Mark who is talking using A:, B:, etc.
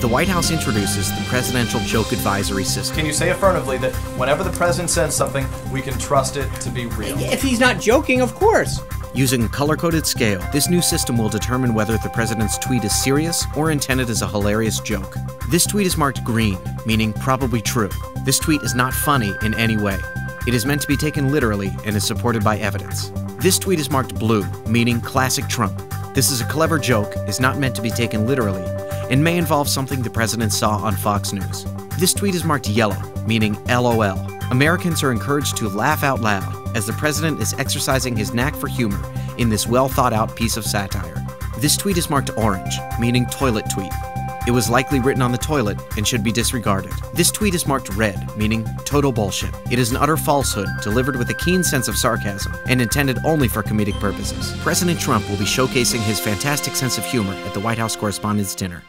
A: The White House introduces the Presidential Joke Advisory System.
B: Can you say affirmatively that whenever the president says something, we can trust it to be real?
C: If he's not joking, of course.
A: Using a color coded scale, this new system will determine whether the president's tweet is serious or intended as a hilarious joke. This tweet is marked green, meaning probably true. This tweet is not funny in any way. It is meant to be taken literally and is supported by evidence. This tweet is marked blue, meaning classic Trump. This is a clever joke, is not meant to be taken literally, and may involve something the president saw on Fox News. This tweet is marked yellow, meaning LOL. Americans are encouraged to laugh out loud as the president is exercising his knack for humor in this well thought out piece of satire. This tweet is marked orange, meaning toilet tweet. It was likely written on the toilet and should be disregarded. This tweet is marked red, meaning total bullshit. It is an utter falsehood delivered with a keen sense of sarcasm and intended only for comedic purposes. President Trump will be showcasing his fantastic sense of humor at the White House Correspondents' Dinner.